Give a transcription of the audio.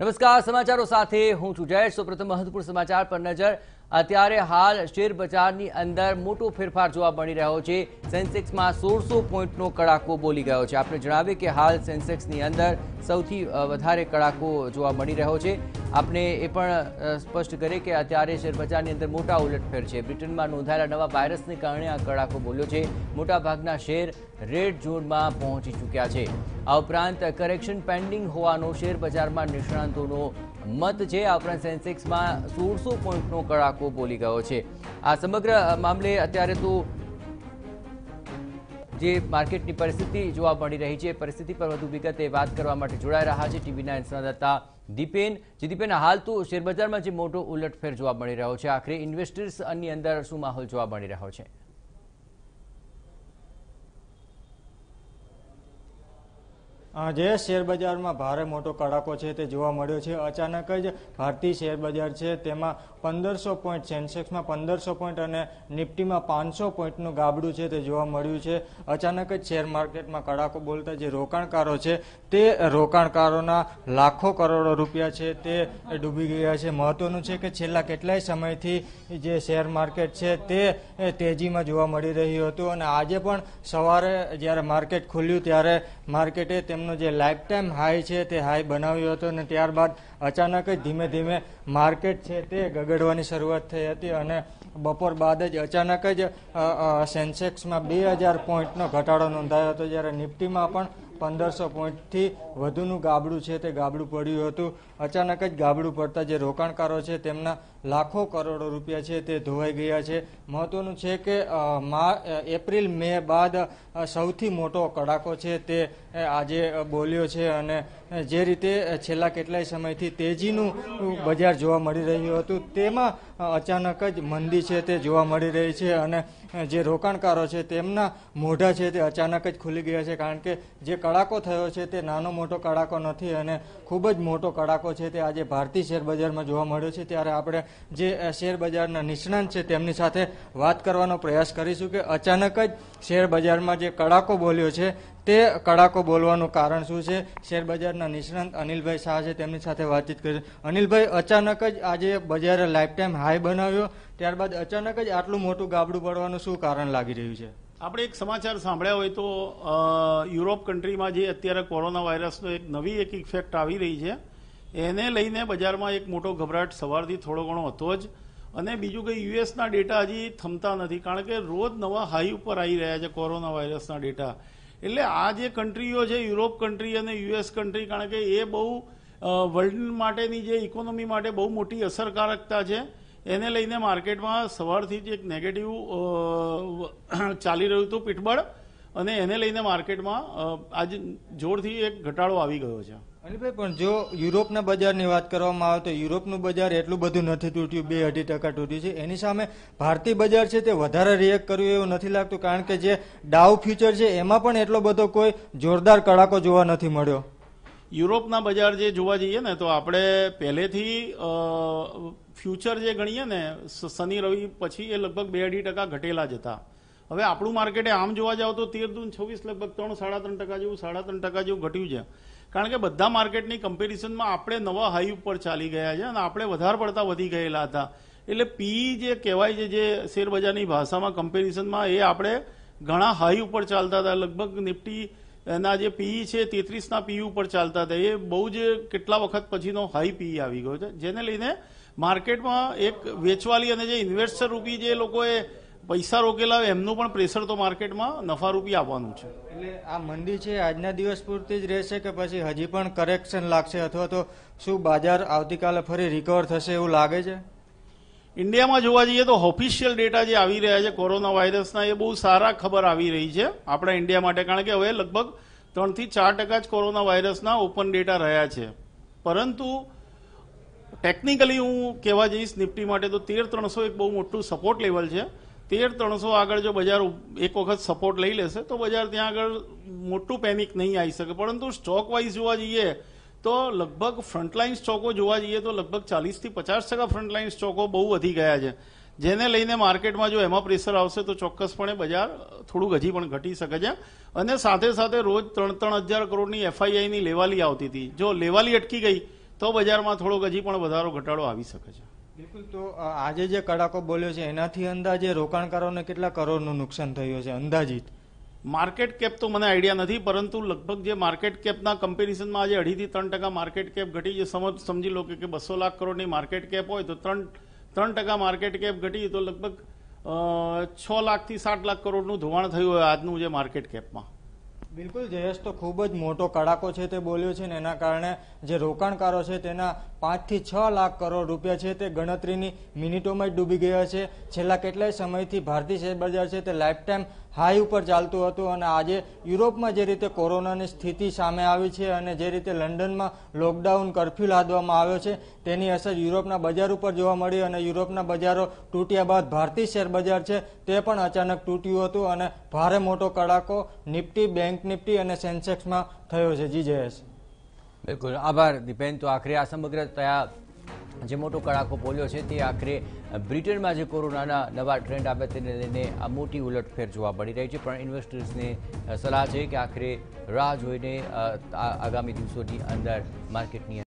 નમસ્કાર, સમાચારો સાથે હું છું જયેશ. સૌપ્રથમ મહત્વપૂર્ણ સમાચાર પર નજર. અત્યારે હાલ શેર બજારની અંદર મોટો ફેરફાર જોવા મળી રહ્યો છે. સેન્સેક્સમાં સોળસો પોઈન્ટનો કડાકો બોલી ગયો છે. આપણે જણાવીએ કે હાલ સેન્સેક્સની અંદર સૌથી વધારે કડાકો જોવા મળી રહ્યો છે. આપણે એ પણ સ્પષ્ટ કરીએ કે અત્યારે શેર બજારની અંદર મોટા ઉલટફેર છે. બ્રિટનમાં નોંધાયેલા નવા વાયરસને કારણે આ કડાકો બોલ્યો છે. મોટાભાગના શેર રેડ ઝોનમાં પહોંચી ચૂક્યા છે. આ ઉપરાંત કરેક્શન પેન્ડિંગ હોવાનો શેર બજારમાં નિષ્ણાંતોનો મત છે. આ ઉપરાંત સેન્સેક્સમાં સોળસો પોઈન્ટનો કડાકો બોલી ગયો છે. આ સમગ્ર મામલે અત્યારે તો જે માર્કેટની પરિસ્થિતિ જોવા મળી રહી છે. પરિસ્થિતિ પર વધુ વિગતે વાત કરવા માટે જોડાઈ રહ્યા છે ટીવીના સંવાદદાતા દીપેન. જે દીપેન, હાલ તો શેરબજારમાં જે મોટો ઉલટફેર જોવા મળી રહ્યો છે. આખરે ઇન્વેસ્ટર્સની અંદર શું માહોલ જોવા મળી રહ્યો છે? જે શેર બજારમાં ભારે મોટો કડાકો છે તે જોવા મળ્યો છે. અચાનક જ ભારતીય શેર બજાર છે તેમાં પંદરસો પોઈન્ટ સેન્સેક્સમાં પંદરસો પોઈન્ટ અને નિફ્ટીમાં પાંચસો પોઈન્ટનું ગાબડું છે તે જોવા મળ્યું છે. અચાનક જ શેર માર્કેટમાં કડાકો બોલતા જે રોકાણકારો છે તે રોકાણકારોના લાખો કરોડો રૂપિયા છે તે ડૂબી ગયા છે. મહત્વનું છે કે છેલ્લા કેટલાય સમયથી જે શેર માર્કેટ છે તે તેજીમાં જોવા મળી રહ્યું હતું અને આજે પણ સવારે જ્યારે માર્કેટ ખુલ્યું ત્યારે માર્કેટે તેમનો જે લાઈફ ટાઈમ હાઈ છે તે હાઈ બનાવ્યો હતો અને ત્યારબાદ અચાનક જ ધીમે ધીમે માર્કેટ છે તે ગગડવાની શરૂઆત થઈ હતી અને બપોર બાદ જ અચાનક જ સેન્સેક્સમાં બે હજાર પોઈન્ટનો ઘટાડો નોંધાયો હતો. જ્યારે નિફ્ટીમાં પણ પંદરસો પોઈન્ટથી વધુનું ગાબડું છે તે ગાબડું પડ્યું હતું. અચાનક જ ગાબડું પડતા જે રોકાણકારો છે તેમના લાખો કરોડો રૂપિયા છે તે ધોવાઈ ગયા છે. મહત્વનું છે કે એપ્રિલ, મે બાદ સૌથી મોટો કડાકો છે તે આજે બોલ્યો છે અને જે રીતે છેલ્લા કેટલાય સમયથી તેજીનું બજાર જોવા મળી રહ્યું હતું, તેમાં અચાનક જ મંદી છે તે જોવા મળી રહી છે અને જે રોકાણકારો છે તેમના મોઢા છે તે અચાનક જ ખુલી ગયા છે કારણ કે જે કડાકો થયો છે તે નાનો મોટો કડાકો નથી અને ખૂબ જ મોટો કડાકો છે તે આજે ભારતીય શેરબજારમાં જોવા મળ્યો છે. ત્યારે આપણે જે શેરબજારના નિષ્ણાંત છે તેમની સાથે વાત કરવાનો પ્રયાસ કરીશું કે અચાનક જ શેરબજારમાં જે કડાકો બોલ્યો છે તે કડાકો બોલવાનું કારણ શું છે? શેરબજારના નિષ્ણાંત અનિલભાઈ શાહ છે, તેમની સાથે વાતચીત કરી. અનિલભાઈ, અચાનક જ આજે બજારે લાઈફ ટાઈમ હાઈ બનાવ્યો. ત્યારબાદ અચાનક જ આટલું મોટું ગાબડું પડવાનું શું કારણ લાગી રહ્યું છે? આપણે એક સમાચાર સાંભળ્યા હોય તો યુરોપ કન્ટ્રીમાં જે અત્યારે કોરોના વાયરસનો એક નવી એક ઇફેક્ટ આવી રહી છે. એને લઈને બજારમાં એક મોટો ગભરાટ સવારથી થોડો ઘણો હતો જ. અને બીજું કે યુએસના ડેટા હજી થમતા નથી. કારણ કે રોજ નવા હાઈ ઉપર આવી રહ્યા છે કોરોના વાયરસના ડેટા. એટલે આ જે કન્ટ્રીઓ છે, યુરોપ કન્ટ્રી અને યુએસ કન્ટ્રી, કારણ કે એ બહુ વર્લ્ડ માટેની જે ઇકોનોમી માટે બહુ મોટી અસરકારકતા છે, એને લઈને માર્કેટમાં સવારથી જ એક નેગેટિવ ચાલી રહ્યું હતું પીઠબળ, અને એને લઈને માર્કેટમાં આજ જોરથી એક ઘટાડો આવી ગયો છે. અનિલભાઈ, પણ જો યુરોપના બજારની વાત કરવામાં આવે તો યુરોપનું બજાર એટલું બધું નથી તૂટ્યું, બે અઢી ટકા તૂટ્યું છે. એની સામે ભારતીય બજાર છે તે વધારે રિએક્ટ કર્યું એવું નથી લાગતું, કારણ કે જે ડાઉ ફ્યુચર છે એમાં પણ એટલો બધો કોઈ જોરદાર કડાકો જોવા નથી મળ્યો. યુરોપના બજાર જે જોવા જઈએ ને, તો આપણે પહેલેથી ફ્યુચર જે ગણીએ ને શનિ, રવિ પછી એ લગભગ બે અઢી ટકા ઘટેલા જ હતા. હવે આપણું માર્કેટે આમ જોવા જાવ તો તેર દૂન છવ્વીસ લગભગ ત્રણ, સાડા ત્રણ ટકા જેવું, સાડા ત્રણ ટકા જેવું ઘટ્યું છે. કારણ કે બધા માર્કેટની કમ્પેરિઝનમાં આપણે નવા હાઈ ઉપર ચાલી ગયા છે અને આપણે વધારે પડતા વધી ગયેલા હતા. એટલે પી જે કહેવાય છે, જે શેરબજારની ભાષામાં કમ્પેરિઝનમાં એ આપણે ઘણા હાઈ ઉપર ચાલતા હતા. લગભગ નિફ્ટી એના જે પીઈ છે, તેત્રીસના પીઈ ઉપર ચાલતા હતા. એ બહુ જ કેટલા વખત પછીનો હાઈ પીઈ આવી ગયો છે. જેને લઈને માર્કેટમાં એક વેચવાલી અને જે ઇન્વેસ્ટર રૂપી જે લોકોએ પૈસા રોકેલા હોય એમનું પણ પ્રેશર તો માર્કેટમાં નફારૂપી આપવાનું આવવાનું છે. એટલે આ મંદી છે આજના દિવસ પૂરતી જ રહેશે કે પછી હજી પણ કરેક્શન લાગશે અથવા તો શું બજાર આવતીકાલે ફરી રિકવર થશે એવું લાગે છે? ઇન્ડિયામાં જોવા જઈએ તો ઓફિશિયલ ડેટા જે આવી રહ્યા છે કોરોના વાયરસના એ બહુ સારા ખબર આવી રહી છે આપણા ઇન્ડિયા માટે કારણ કે હવે લગભગ ત્રણથી ચાર ટકા જ કોરોના વાયરસના ઓપન ડેટા રહ્યા છે. પરંતુ ટેકનિકલી હું કહેવા જઈશ નિફ્ટી માટે તો તેર ત્રણસો એક બહુ મોટું સપોર્ટ લેવલ છે. તેર ત્રણસો આગળ જો બજાર એક વખત સપોર્ટ લઈ લેશે, તો બજાર ત્યાં આગળ મોટું પેનિક નહીં આવી શકે. પરંતુ સ્ટોક વાઇઝ જોવા જઈએ, તો લગભગ ફ્રન્ટલાઇન સ્ટોકો જોવા જઈએ, તો લગભગ ચાલીસથી પચાસ ટકા ફ્રન્ટલાઇન સ્ટોકો બહુ વધી ગયા છે. જેને લઈને માર્કેટમાં જો એમાં પ્રેશર આવશે, તો ચોક્કસપણે બજાર થોડુંક હજી પણ ઘટી શકે છે. અને સાથે સાથે રોજ ત્રણ ત્રણ હજાર કરોડની એફઆઈઆઈની લેવાલી આવતી હતી. જો લેવાલી અટકી ગઈ, તો બજારમાં થોડોક હજી પણ વધારો, ઘટાડો આવી શકે છે. બિલકુલ, તો આજે જે કડાકો બોલ્યો છે, એનાથી અંદાજે રોકાણકારોને કેટલા કરોડનું નુકસાન થયું છે અંદાજિત? માર્કેટ કેપ તો મને આઈડિયા નથી, પરંતુ લગભગ જે માર્કેટ કેપના કમ્પેરિઝનમાં આજે અઢીથી ત્રણ ટકા માર્કેટ કેપ ઘટી જે સમજ, સમજી લો કે બસો લાખ કરોડની માર્કેટ કેપ હોય તો ત્રણ ત્રણ ટકા માર્કેટ કેપ ઘટી તો લગભગ છ લાખથી સાત લાખ કરોડનું ધોવાણ થયું હોય આજનું જે માર્કેટ કેપમાં. બિલકુલ, જયેશ તો ખૂબ જ મોટો કડાકો છે તે બોલ્યો છે ને એના કારણે જે રોકાણકારો છે તેના પાંચથી છ લાખ કરોડ રૂપિયા છે તે ગણતરીની મિનિટોમાં જ ડૂબી ગયા છે. છેલ્લા કેટલાય સમયથી ભારતીય શેર બજાર છે તે લાઈફ ટાઈમ હાઈ ઉપર ચાલતું હતું અને આજે યુરોપમાં જે રીતે કોરોનાની સ્થિતિ સામે આવી છે અને જે રીતે લંડનમાં લોકડાઉન કર્ફ્યુ લાદવામાં આવ્યો છે, તેની અસર યુરોપના બજાર ઉપર જોવા મળી અને યુરોપના બજારો તૂટ્યા બાદ ભારતીય શેર બજાર છે, તે પણ અચાનક તૂટ્યું હતું અને ભારે મોટો કડાકો નિફ્ટી, બેંક નિફ્ટી અને સેન્સેક્સમાં થયો છે. જી જયેશ. બિલકુલ. આભાર દીપેન. તો આખરે આ સમગ્ર તયા જે મોટો કડાકો બોલ્યો છે તે આખરે બ્રિટનમાં જે કોરોનાના નવા ટ્રેન્ડ આવ્યા તેને લઈને આ મોટી ઉલટફેર જોવા મળી રહી છે. પણ ઇન્વેસ્ટર્સને સલાહ છે કે આખરે રાહ જોઈને આગામી દિવસોની અંદર માર્કેટની